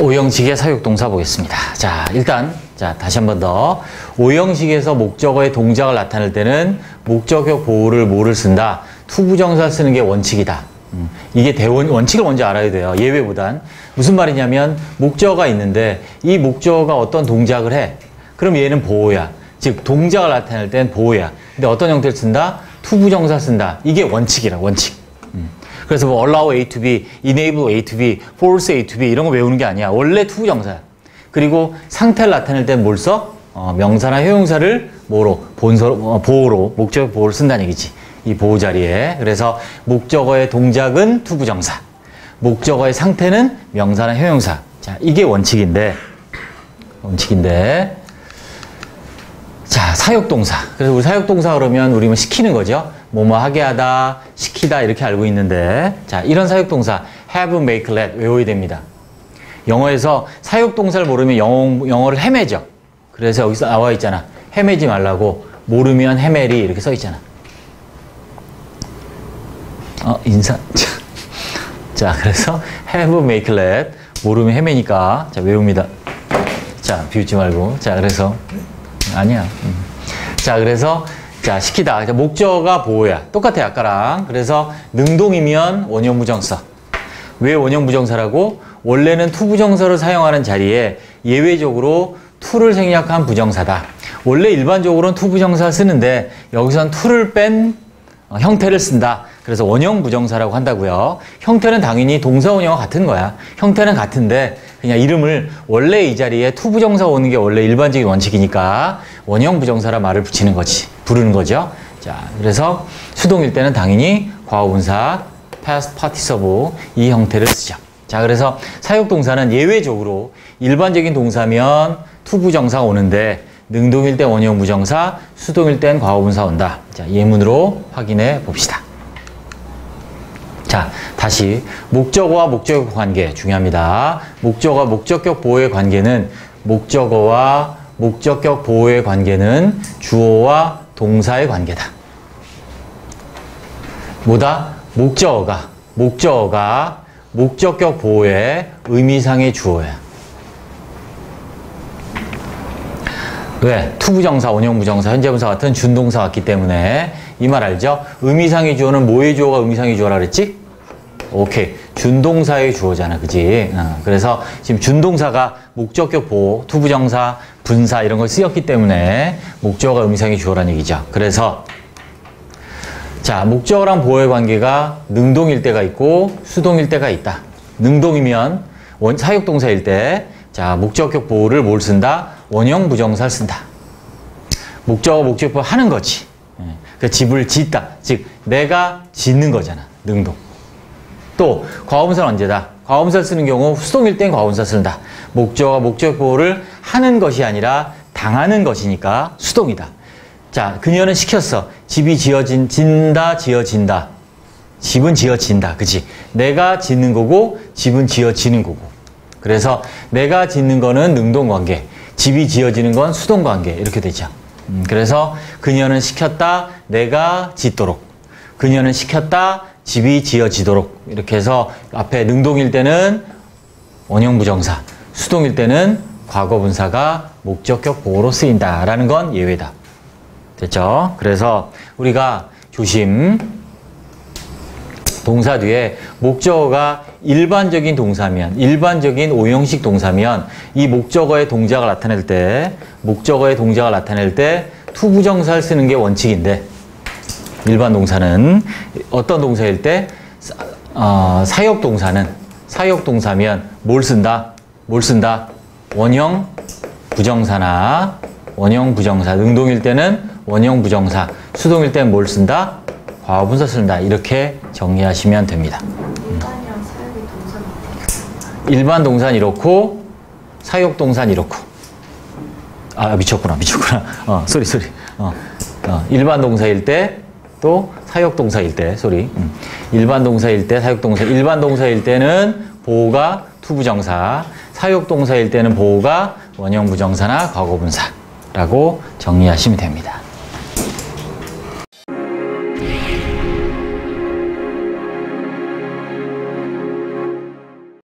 오형식의 사역동사 보겠습니다. 자, 일단 자 다시 한 번 더. 오형식에서 목적어의 동작을 나타낼 때는 목적격 보어를 뭐를 쓴다? to부정사 쓰는 게 원칙이다. 음, 이게 대원칙을 먼저 알아야 돼요. 예외보단 무슨 말이냐면 목적어가 있는데 이 목적어가 어떤 동작을 해. 그럼 얘는 보어야. 즉 동작을 나타낼 땐 보어야. 근데 어떤 형태를 쓴다? to부정사 쓴다. 이게 원칙이라 원칙. 음. 그래서 뭐 allow A to B, enable A to B, force A to B 이런 거 외우는 게 아니야. 원래 to부정사야. 그리고 상태를 나타낼 땐 뭘 써? 어, 명사나 형용사를 뭐로? 본서, 어, 보호로, 목적 보호를 쓴다는 얘기지. 이 보어 자리에. 그래서 목적어의 동작은 투부 정사. 목적어의 상태는 명사나 형용사. 자, 이게 원칙인데, 원칙인데, 자, 사역동사. 그래서 우리 사역동사 그러면 우리 뭐 시키는 거죠. 뭐뭐 하게 하다, 시키다 이렇게 알고 있는데 자, 이런 사역동사 have, make, let 외워야 됩니다. 영어에서 사역동사를 모르면 영어, 영어를 헤매죠. 그래서 여기서 나와 있잖아. 헤매지 말라고 모르면 헤매리 이렇게 써 있잖아. 어, 인사. 자, 그래서 have, make, let 모르면 헤매니까 자, 외웁니다. 자, 비웃지 말고. 자, 그래서 아니야. 음. 자, 그래서 자, 시키다. 목적어가 보호야. 똑같아, 아까랑. 그래서 능동이면 원형 부정사. 왜 원형 부정사라고? 원래는 to부정사를 사용하는 자리에 예외적으로 to를 생략한 부정사다. 원래 일반적으로는 to부정사 쓰는데 여기선 to를 뺀 어, 형태를 쓴다. 그래서 원형 부정사라고 한다고요. 형태는 당연히 동사 원형과 같은 거야. 형태는 같은데 그냥 이름을 원래 이 자리에 to부정사 오는 게 원래 일반적인 원칙이니까 원형 부정사라 말을 붙이는 거지. 부르는 거죠. 자, 그래서 수동일 때는 당연히 과거분사 past participle 이 형태를 쓰죠. 자, 그래서 사역동사는 예외적으로 일반적인 동사면 to부정사 오는데 능동일 때 원형 부정사, 수동일 땐 과거분사 온다. 자, 예문으로 확인해 봅시다. 자, 다시 목적어와 목적격 관계 중요합니다. 목적어와 목적격 보어의 관계는 목적어와 목적격 보어의 관계는 주어와 동사의 관계다. 뭐다? 목적어가 목적어가 목적격 보어의 의미상의 주어야. 왜? to부정사, 원형부정사, 현재분사 같은 준동사 같기 때문에 이 말 알죠? 의미상의 주어는 뭐의 주어가 의미상의 주어라 그랬지? 오케이. 준동사의 주어잖아. 그지? 어, 그래서 지금 준동사가 목적격 보어, to부정사, 분사 이런 걸 쓰였기 때문에 목적어가 의미상의 주어라는 얘기죠. 그래서 자, 목적어랑 보호의 관계가 능동일 때가 있고 수동일 때가 있다. 능동이면 원, 사역동사일 때 자, 목적격 보호를 뭘 쓴다? 원형 부정사를 쓴다. 목적어, 목적보 하는 거지. 그 집을 짓다. 즉, 내가 짓는 거잖아. 능동. 또, 과거분사는 언제다? 과거분사를 쓰는 경우 수동일 땐 과거분사 쓴다. 목적어, 목적 보호를 하는 것이 아니라 당하는 것이니까 수동이다. 자, 그녀는 시켰어. 집이 지어진, 진다, 지어진다. 집은 지어진다. 그치? 내가 짓는 거고, 집은 지어지는 거고. 그래서 내가 짓는 거는 능동관계. 집이 지어지는 건 수동 관계 이렇게 되죠. 음, 그래서 그녀는 시켰다 내가 짓도록 그녀는 시켰다 집이 지어지도록 이렇게 해서 앞에 능동일 때는 원형 부정사 수동일 때는 과거 분사가 목적격 보호로 쓰인다라는 건 예외다. 됐죠? 그래서 우리가 조심 동사 뒤에 목적어가 일반적인 동사면, 일반적인 오형식 동사면 이 목적어의 동작을 나타낼 때, 목적어의 동작을 나타낼 때 to부정사를 쓰는 게 원칙인데 일반 동사는 어떤 동사일 때 어, 사역 동사는 사역 동사면 뭘 쓴다? 뭘 쓴다? 원형 부정사나 원형 부정사, 능동일 때는 원형 부정사, 수동일 때는 뭘 쓴다? 과거분사 쓴다. 이렇게 정리하시면 됩니다. 일반이랑 사역의 동사는 일반 동산 이렇고 사역 동산 이렇고 아 미쳤구나 미쳤구나 어 소리 소리 어, 어 일반 동사일 때 또 사역 동사일 때 소리 음. 일반 동사일 때 사역 동사 일반 동사일 때는 보어가 to부정사 사역 동사일 때는 보어가 원형 부정사나 과거 분사라고 정리하시면 됩니다.